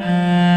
Mm-hmm.